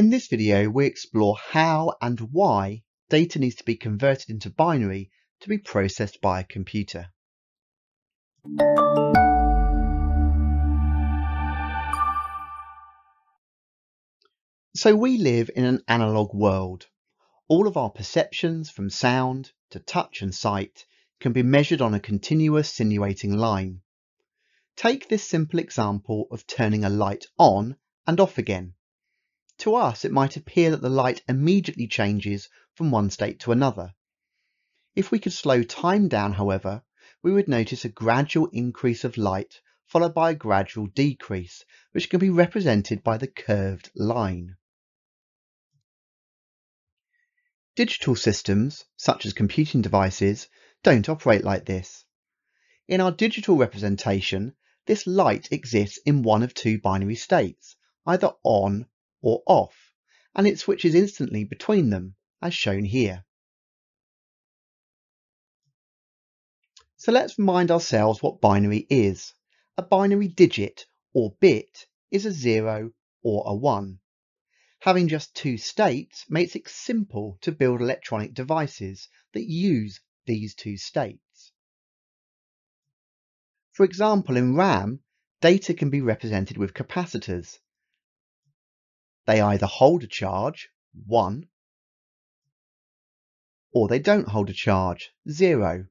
In this video, we explore how and why data needs to be converted into binary to be processed by a computer. So we live in an analog world. All of our perceptions from sound to touch and sight can be measured on a continuous sinuating line. Take this simple example of turning a light on and off again. To us, it might appear that the light immediately changes from one state to another. If we could slow time down, however, we would notice a gradual increase of light followed by a gradual decrease, which can be represented by the curved line. Digital systems, such as computing devices, don't operate like this. In our digital representation, this light exists in one of two binary states, either on or off, and it switches instantly between them, as shown here. So let's remind ourselves what binary is. A binary digit, or bit, is a 0 or a 1. Having just two states makes it simple to build electronic devices that use these two states. For example, in RAM, data can be represented with capacitors. They either hold a charge, 1, or they don't hold a charge, 0.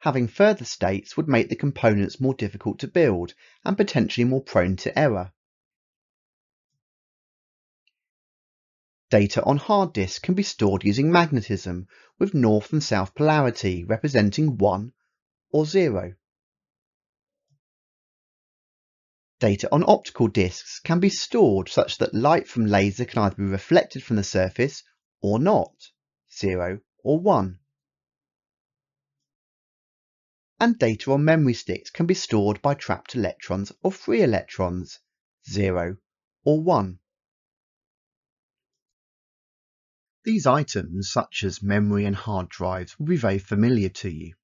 Having further states would make the components more difficult to build and potentially more prone to error. Data on hard disks can be stored using magnetism with north and south polarity representing 1 or 0. Data on optical disks can be stored such that light from laser can either be reflected from the surface or not, 0 or 1. And data on memory sticks can be stored by trapped electrons or free electrons, 0 or 1. These items, such as memory and hard drives, will be very familiar to you.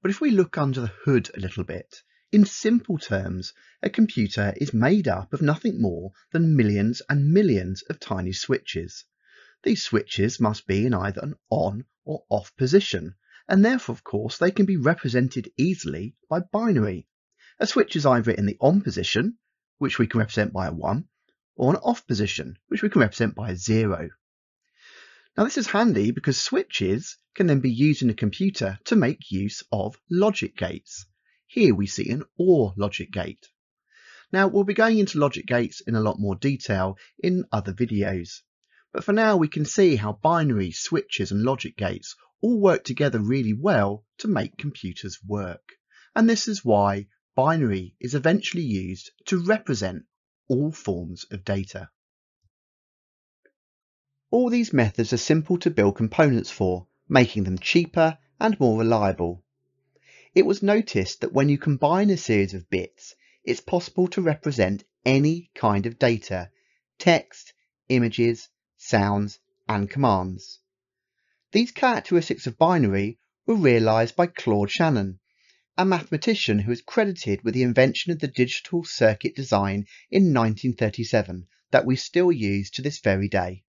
But if we look under the hood a little bit, in simple terms, a computer is made up of nothing more than millions and millions of tiny switches. These switches must be in either an on or off position, and therefore, of course, they can be represented easily by binary. A switch is either in the on position, which we can represent by a 1, or an off position, which we can represent by a 0. Now this is handy because switches can then be used in a computer to make use of logic gates. Here we see an OR logic gate. Now we'll be going into logic gates in a lot more detail in other videos. But for now we can see how binary, switches and logic gates all work together really well to make computers work. And this is why binary is eventually used to represent all forms of data. All these methods are simple to build components for, making them cheaper and more reliable. It was noticed that when you combine a series of bits, it's possible to represent any kind of data, text, images, sounds, and commands. These characteristics of binary were realized by Claude Shannon, a mathematician who is credited with the invention of the digital circuit design in 1937 that we still use to this very day.